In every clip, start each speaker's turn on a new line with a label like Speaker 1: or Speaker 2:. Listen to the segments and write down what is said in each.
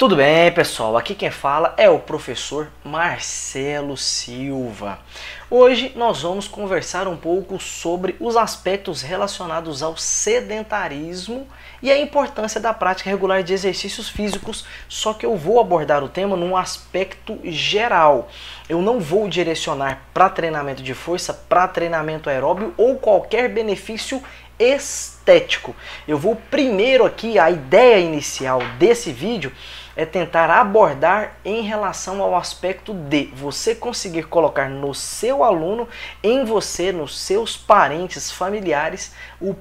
Speaker 1: Tudo bem, pessoal? Aqui quem fala é o professor Marcelo Silva. Hoje nós vamos conversar um pouco sobre os aspectos relacionados ao sedentarismo e a importância da prática regular de exercícios físicos, só que eu vou abordar o tema num aspecto geral. Eu não vou direcionar para treinamento de força, para treinamento aeróbio ou qualquer benefício estético. Eu vou primeiro aqui, a ideia inicial desse vídeo é tentar abordar em relação ao aspecto de você conseguir colocar no seu aluno, em você, nos seus parentes, familiares,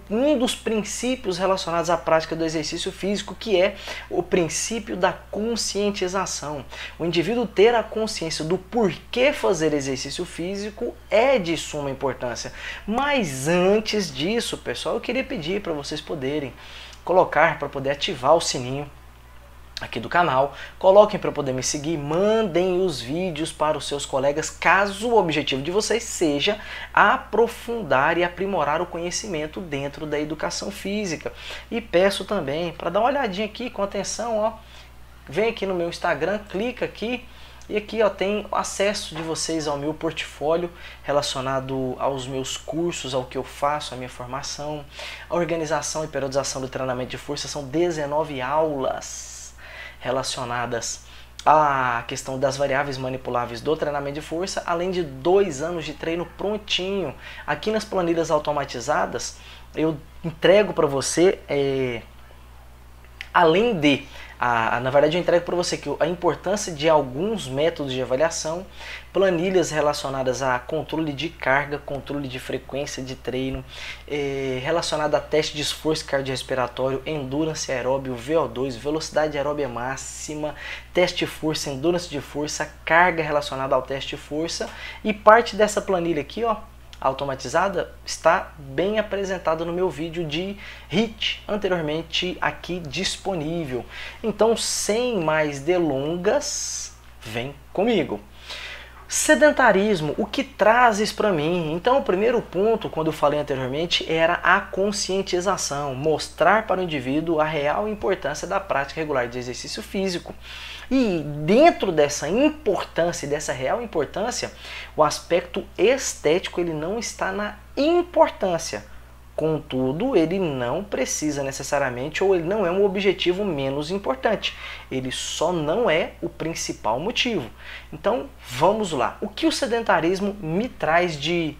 Speaker 1: um dos princípios relacionados à prática do exercício físico, que é o princípio da conscientização. O indivíduo ter a consciência do porquê fazer exercício físico é de suma importância. Mas antes disso, pessoal, eu queria pedir para vocês poderem colocar para poder ativar o sininho aqui do canal, coloquem para poder me seguir, mandem os vídeos para os seus colegas, caso o objetivo de vocês seja aprofundar e aprimorar o conhecimento dentro da educação física. E peço também para dar uma olhadinha aqui com atenção, ó, vem aqui no meu Instagram, clica aqui e aqui ó, tem acesso de vocês ao meu portfólio relacionado aos meus cursos, ao que eu faço, a minha formação. A organização e periodização do treinamento de força são 19 aulas relacionadas à questão das variáveis manipuláveis do treinamento de força, além de dois anos de treino prontinho. Aqui nas planilhas automatizadas, eu entrego para você, é, além de a, na verdade, eu entrego para você que a importância de alguns métodos de avaliação, planilhas relacionadas a controle de carga, controle de frequência de treino, eh, relacionada a teste de esforço cardiorrespiratório, endurance aeróbio, VO2, velocidade aeróbia máxima, teste de força, endurance de força, carga relacionada ao teste de força. E parte dessa planilha aqui, ó, automatizada está bem apresentada no meu vídeo de HIT anteriormente aqui disponível. Então, sem mais delongas, vem comigo. Sedentarismo, o que trazes para mim? Então, o primeiro ponto, quando eu falei anteriormente, era a conscientização, mostrar para o indivíduo a real importância da prática regular de exercício físico. E dentro dessa importância, dessa real importância, o aspecto estético ele não está na importância. Contudo, ele não precisa necessariamente ou ele não é um objetivo menos importante. Ele só não é o principal motivo. Então, vamos lá. O que o sedentarismo me traz de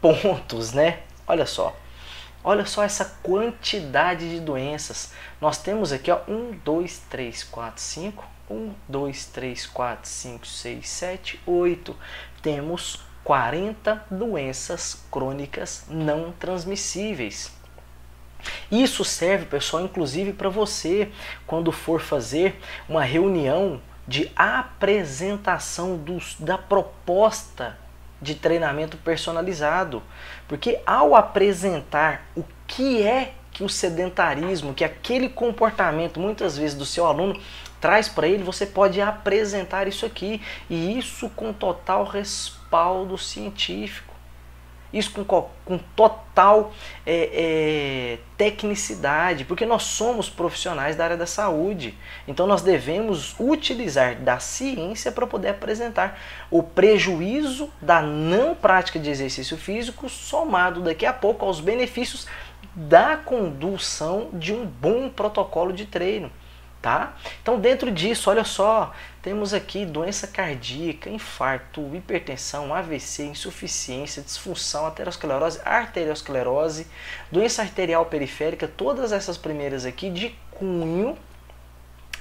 Speaker 1: pontos, né? Olha só. Olha só essa quantidade de doenças. Nós temos aqui, ó, 1, 2, 3, 4, 5. 1, 2, 3, 4, 5, 6, 7, 8. Temos 40 doenças crônicas não transmissíveis. Isso serve, pessoal, inclusive para você quando for fazer uma reunião de apresentação dos, da proposta de treinamento personalizado. Porque ao apresentar o que é que o sedentarismo, que aquele comportamento muitas vezes do seu aluno traz para ele, você pode apresentar isso aqui e isso com total respaldo científico. Isso com, com total é, é, tecnicidade, porque nós somos profissionais da área da saúde. Então nós devemos utilizar da ciência para poder apresentar o prejuízo da não prática de exercício físico, somado daqui a pouco aos benefícios da condução de um bom protocolo de treino tá? Então dentro disso, olha só, temos aqui doença cardíaca, infarto, hipertensão, AVC, insuficiência, disfunção, aterosclerose, arteriosclerose, doença arterial periférica, todas essas primeiras aqui de cunho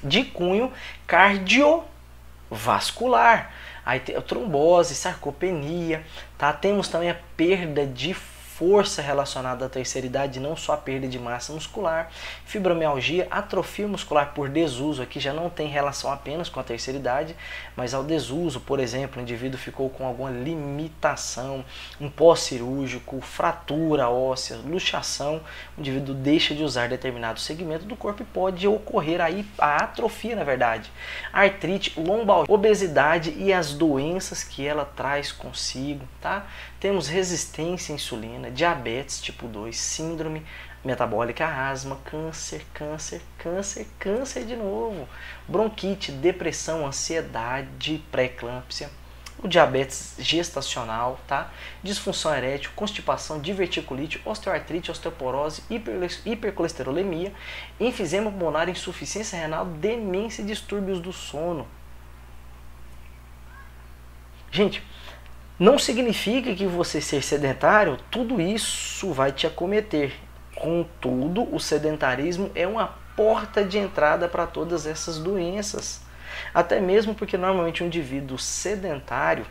Speaker 1: de cunho cardiovascular. Aí tem trombose, sarcopenia, tá? Temos também a perda de força relacionada à terceira idade, não só a perda de massa muscular, fibromialgia, atrofia muscular por desuso, aqui já não tem relação apenas com a terceira idade, mas ao desuso, por exemplo, o indivíduo ficou com alguma limitação, um pós-cirúrgico, fratura óssea, luxação, o indivíduo deixa de usar determinado segmento do corpo e pode ocorrer aí a atrofia, na verdade, artrite, lombalgia, obesidade e as doenças que ela traz consigo, tá? Temos resistência à insulina, diabetes tipo 2, síndrome metabólica, asma, câncer, câncer, câncer, câncer de novo, bronquite, depressão, ansiedade, pré-eclâmpsia, o diabetes gestacional, tá? disfunção erétil, constipação, diverticulite, osteoartrite, osteoporose, hipercolesterolemia, enfisema pulmonar, insuficiência renal, demência e distúrbios do sono. Gente, não significa que você ser sedentário, tudo isso vai te acometer. Contudo, o sedentarismo é uma porta de entrada para todas essas doenças. Até mesmo porque normalmente um indivíduo sedentário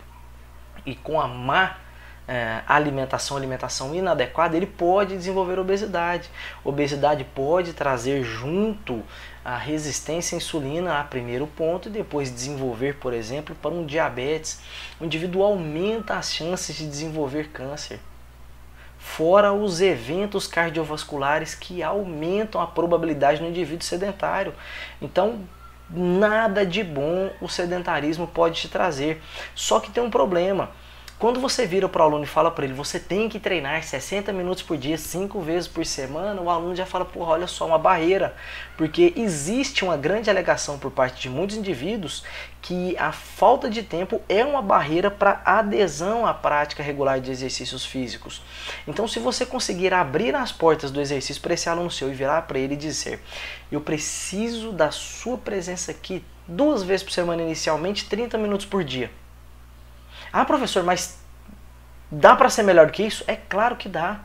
Speaker 1: e com a má é, alimentação, alimentação inadequada, ele pode desenvolver obesidade. Obesidade pode trazer junto a resistência à insulina a primeiro ponto e depois desenvolver, por exemplo, para um diabetes. O indivíduo aumenta as chances de desenvolver câncer. Fora os eventos cardiovasculares que aumentam a probabilidade no indivíduo sedentário. Então, nada de bom o sedentarismo pode te trazer. Só que tem um problema quando você vira para o aluno e fala para ele, você tem que treinar 60 minutos por dia, 5 vezes por semana, o aluno já fala, porra, olha só, uma barreira. Porque existe uma grande alegação por parte de muitos indivíduos que a falta de tempo é uma barreira para adesão à prática regular de exercícios físicos. Então, se você conseguir abrir as portas do exercício para esse aluno seu e virar para ele e dizer: Eu preciso da sua presença aqui duas vezes por semana, inicialmente, 30 minutos por dia ah, professor, mas dá para ser melhor que isso? É claro que dá.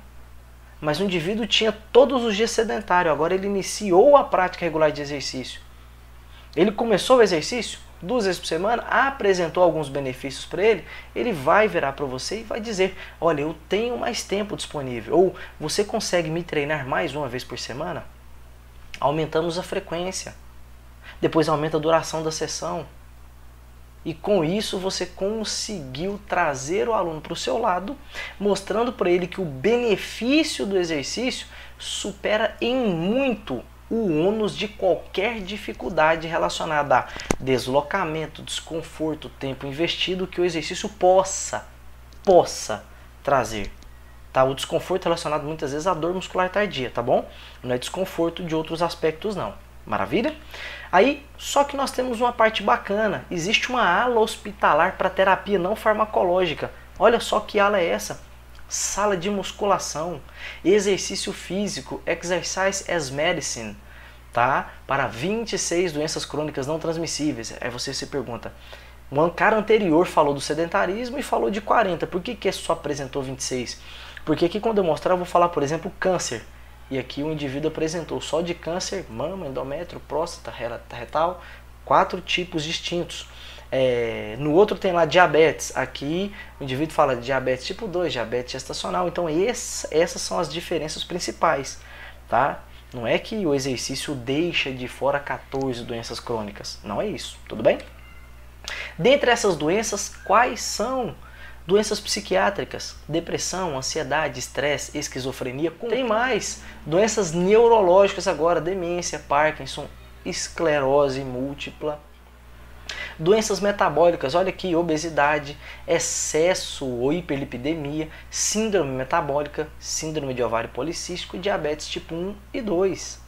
Speaker 1: Mas o indivíduo tinha todos os dias sedentário, agora ele iniciou a prática regular de exercício. Ele começou o exercício duas vezes por semana, apresentou alguns benefícios para ele, ele vai virar para você e vai dizer: Olha, eu tenho mais tempo disponível. Ou você consegue me treinar mais uma vez por semana? Aumentamos a frequência. Depois aumenta a duração da sessão. E com isso você conseguiu trazer o aluno para o seu lado, mostrando para ele que o benefício do exercício supera em muito o ônus de qualquer dificuldade relacionada a deslocamento, desconforto, tempo investido que o exercício possa, possa trazer. Tá? O desconforto relacionado muitas vezes à dor muscular tardia, tá bom? Não é desconforto de outros aspectos não. Maravilha? Aí, só que nós temos uma parte bacana. Existe uma ala hospitalar para terapia não farmacológica. Olha só que ala é essa. Sala de musculação, exercício físico, exercise as medicine, tá? Para 26 doenças crônicas não transmissíveis. Aí você se pergunta, um cara anterior falou do sedentarismo e falou de 40. Por que, que só apresentou 26? Porque aqui quando eu mostrar eu vou falar, por exemplo, câncer. E aqui o indivíduo apresentou só de câncer, mama, endométrio, próstata, retal, quatro tipos distintos. É, no outro tem lá diabetes. Aqui o indivíduo fala de diabetes tipo 2, diabetes gestacional. Então esse, essas são as diferenças principais. Tá? Não é que o exercício deixa de fora 14 doenças crônicas. Não é isso. Tudo bem? Dentre essas doenças, quais são doenças psiquiátricas, depressão, ansiedade, estresse, esquizofrenia. Tem mais doenças neurológicas agora, demência, Parkinson, esclerose múltipla. Doenças metabólicas, olha aqui, obesidade, excesso ou hiperlipidemia, síndrome metabólica, síndrome de ovário policístico diabetes tipo 1 e 2.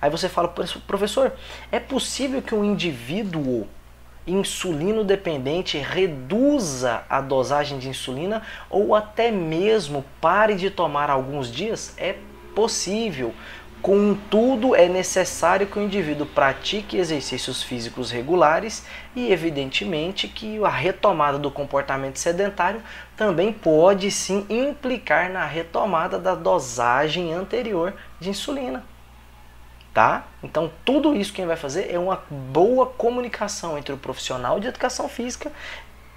Speaker 1: Aí você fala, professor, é possível que um indivíduo insulino dependente reduza a dosagem de insulina ou até mesmo pare de tomar alguns dias? É possível. Contudo, é necessário que o indivíduo pratique exercícios físicos regulares e, evidentemente, que a retomada do comportamento sedentário também pode sim implicar na retomada da dosagem anterior de insulina tá? Então tudo isso quem vai fazer é uma boa comunicação entre o profissional de educação física,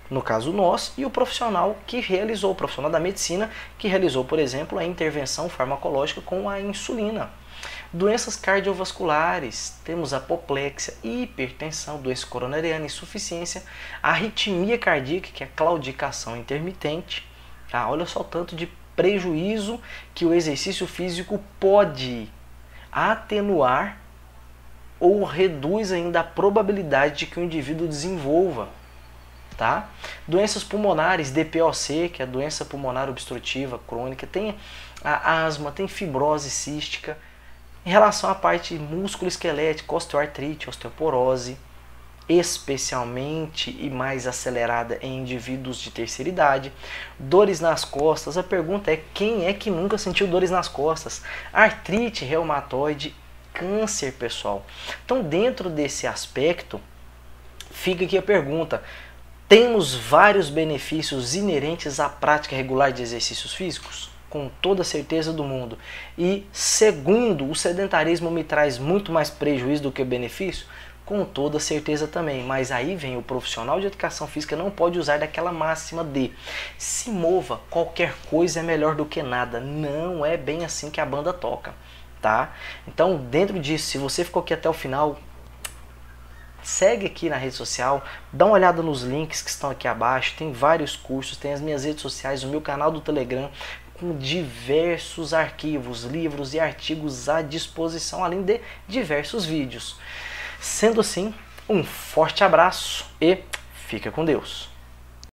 Speaker 1: no caso nós, e o profissional que realizou, o profissional da medicina que realizou, por exemplo, a intervenção farmacológica com a insulina. Doenças cardiovasculares, temos apoplexia, hipertensão, doença coronariana, insuficiência, arritmia cardíaca, que é claudicação intermitente. Tá? Olha só o tanto de prejuízo que o exercício físico pode atenuar ou reduz ainda a probabilidade de que o indivíduo desenvolva. tá? Doenças pulmonares, DPOC, que é a doença pulmonar obstrutiva crônica, tem a asma, tem fibrose cística. Em relação à parte músculo esquelética, osteoartrite, osteoporose, especialmente e mais acelerada em indivíduos de terceira idade. Dores nas costas, a pergunta é quem é que nunca sentiu dores nas costas? Artrite reumatoide, câncer, pessoal. Então, dentro desse aspecto, fica aqui a pergunta: temos vários benefícios inerentes à prática regular de exercícios físicos? Com toda certeza do mundo. E segundo, o sedentarismo me traz muito mais prejuízo do que benefício? Com toda certeza também. Mas aí vem o profissional de educação física não pode usar daquela máxima de se mova, qualquer coisa é melhor do que nada. Não é bem assim que a banda toca, tá? Então, dentro disso, se você ficou aqui até o final, segue aqui na rede social, dá uma olhada nos links que estão aqui abaixo, tem vários cursos, tem as minhas redes sociais, o meu canal do Telegram, com diversos arquivos, livros e artigos à disposição, além de diversos vídeos. Sendo assim, um forte abraço e fica com Deus.